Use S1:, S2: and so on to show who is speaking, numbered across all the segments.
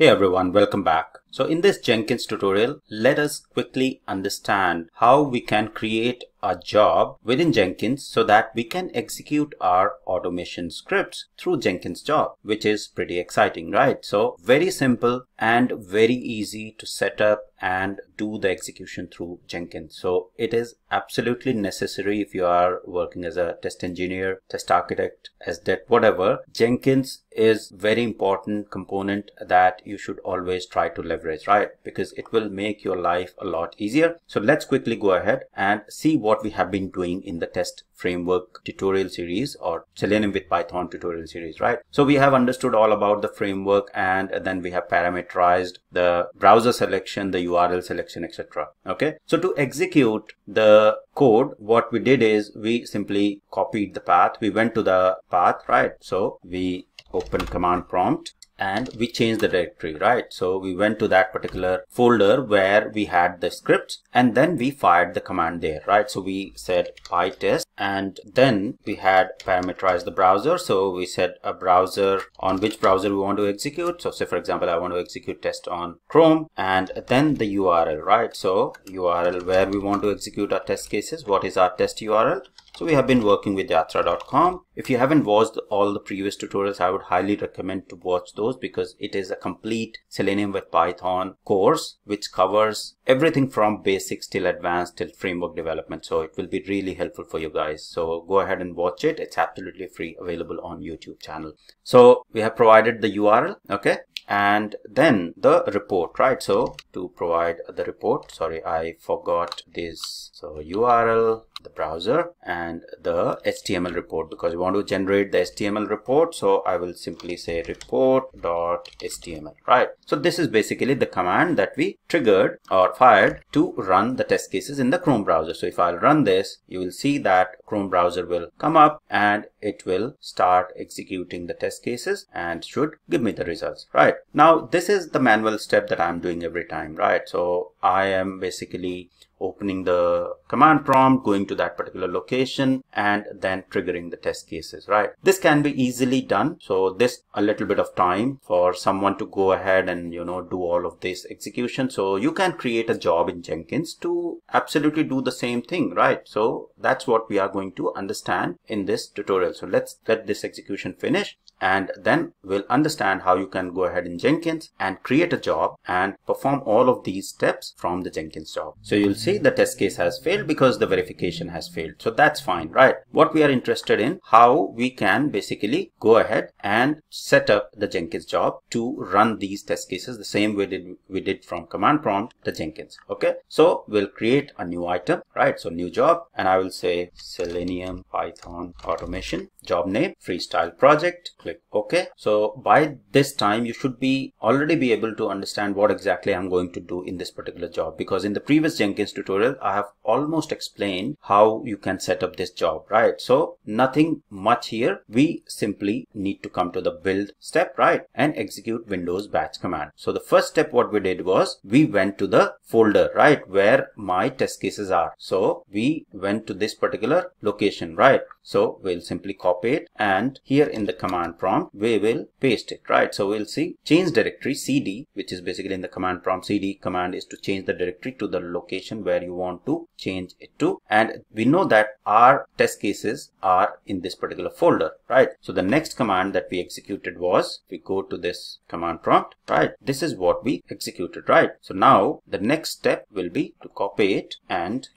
S1: Hey everyone, welcome back. So in this Jenkins tutorial, let us quickly understand how we can create a job within Jenkins so that we can execute our automation scripts through Jenkins job, which is pretty exciting, right? So very simple and very easy to set up and do the execution through Jenkins. So it is absolutely necessary if you are working as a test engineer, test architect, as that, whatever. Jenkins is very important component that you should always try to leverage, right? Because it will make your life a lot easier. So let's quickly go ahead and see what we have been doing in the test framework tutorial series or Selenium with Python tutorial series, right? So we have understood all about the framework and then we have parameterized the browser selection, the URL selection, etc. Okay. So to execute the code, what we did is we simply copied the path. We went to the path, right? So we open command prompt and we changed the directory, right? So we went to that particular folder where we had the scripts and then we fired the command there, right? So we said pytest and then we had parameterized the browser. So we said a browser on which browser we want to execute. So say for example, I want to execute test on Chrome and then the URL, right? So URL where we want to execute our test cases. What is our test URL? So we have been working with yatra.com. If you haven't watched all the previous tutorials, I would highly recommend to watch those because it is a complete Selenium with Python course which covers everything from basics till advanced till framework development. So it will be really helpful for you guys. So go ahead and watch it. It's absolutely free available on YouTube channel. So we have provided the URL. Okay and then the report right so to provide the report sorry i forgot this so url the browser and the html report because we want to generate the html report so i will simply say report.html right? So this is basically the command that we triggered or fired to run the test cases in the chrome browser. So if i'll run this you will see that chrome browser will come up and it will start executing the test cases and should give me the results right? Now this is the manual step that i'm doing every time right? So i am basically opening the command prompt, going that particular location, and then triggering the test cases, right? This can be easily done. So this a little bit of time for someone to go ahead and, you know, do all of this execution. So you can create a job in Jenkins to absolutely do the same thing, right? So that's what we are going to understand in this tutorial. So let's let this execution finish and then we'll understand how you can go ahead in Jenkins and create a job and perform all of these steps from the Jenkins job. So you'll see the test case has failed because the verification has failed. So that's fine, right? What we are interested in, how we can basically go ahead and set up the Jenkins job to run these test cases the same way did we did from command prompt the Jenkins. Okay. So we'll create a new item, right? So new job and I will say Selenium Python automation job name freestyle project click ok so by this time you should be already be able to understand what exactly i'm going to do in this particular job because in the previous jenkins tutorial i have almost explained how you can set up this job right? So nothing much here. We simply need to come to the build step right and execute windows batch command. So the first step what we did was we went to the folder right where my test cases are. So we went to this particular location right so we'll simply copy it and here in the command prompt, we will paste it, right? So we'll see change directory cd, which is basically in the command prompt cd command is to change the directory to the location where you want to change it to. And we know that our test cases are in this particular folder, right? So the next command that we executed was we go to this command prompt, right? This is what we executed, right? So now the next step will be to copy it and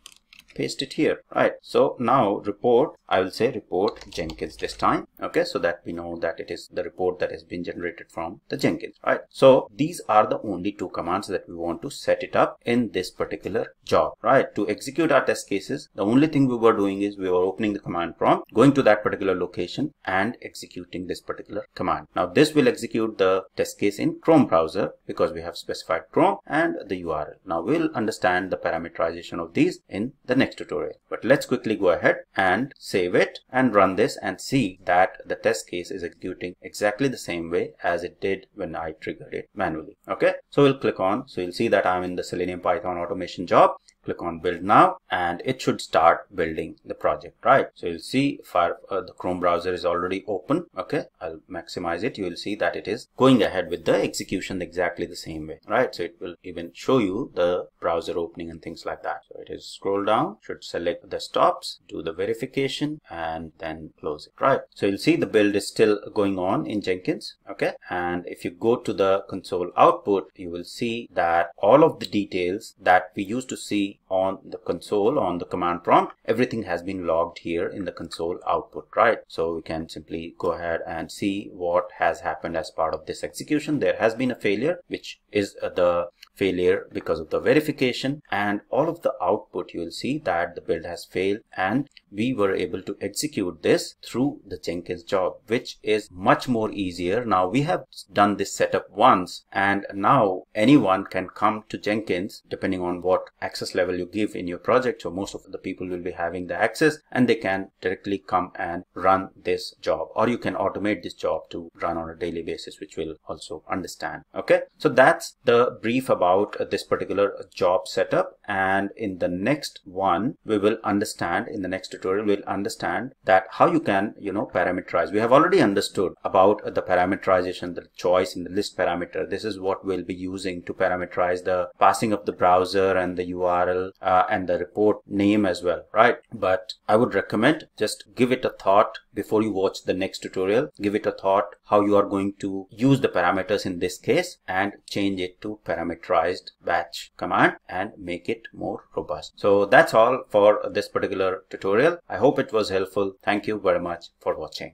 S1: paste it here. Right so now report i will say report jenkins this time okay? So that we know that it is the report that has been generated from the jenkins right? So these are the only two commands that we want to set it up in this particular job right? To execute our test cases the only thing we were doing is we were opening the command prompt going to that particular location and executing this particular command. Now this will execute the test case in chrome browser because we have specified chrome and the url now we'll understand the parameterization of these in the next tutorial. But let's quickly go ahead and save it and run this and see that the test case is executing exactly the same way as it did when I triggered it manually. Okay, so we'll click on, so you'll see that I'm in the Selenium Python automation job click on build now and it should start building the project right? So you'll see Fire, uh, the chrome browser is already open okay? I'll maximize it. You will see that it is going ahead with the execution exactly the same way right? So it will even show you the browser opening and things like that. So it is scroll down should select the stops do the verification and then close it right? So you'll see the build is still going on in jenkins okay? And if you go to the console output you will see that all of the details that we used to see on the console on the command prompt. Everything has been logged here in the console output right? So we can simply go ahead and see what has happened as part of this execution. There has been a failure which is uh, the failure because of the verification. And all of the output you will see that the build has failed and we were able to execute this through the Jenkins job which is much more easier. Now we have done this setup once and now anyone can come to Jenkins depending on what access level you give in your project. So most of the people will be having the access and they can directly come and run this job or you can automate this job to run on a daily basis which will also understand. Okay? So that's the brief about about this particular job setup. And in the next one we will understand in the next tutorial we'll understand that how you can you know parameterize. We have already understood about the parameterization the choice in the list parameter. This is what we'll be using to parameterize the passing of the browser and the url uh, and the report name as well right? But i would recommend just give it a thought before you watch the next tutorial give it a thought how you are going to use the parameters in this case and change it to parameterized batch command and make it more robust. So that's all for this particular tutorial. I hope it was helpful. Thank you very much for watching